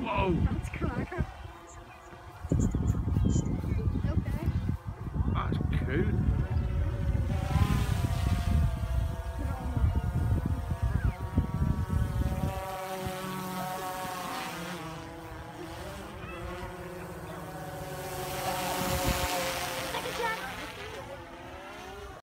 Whoa! That's crazy.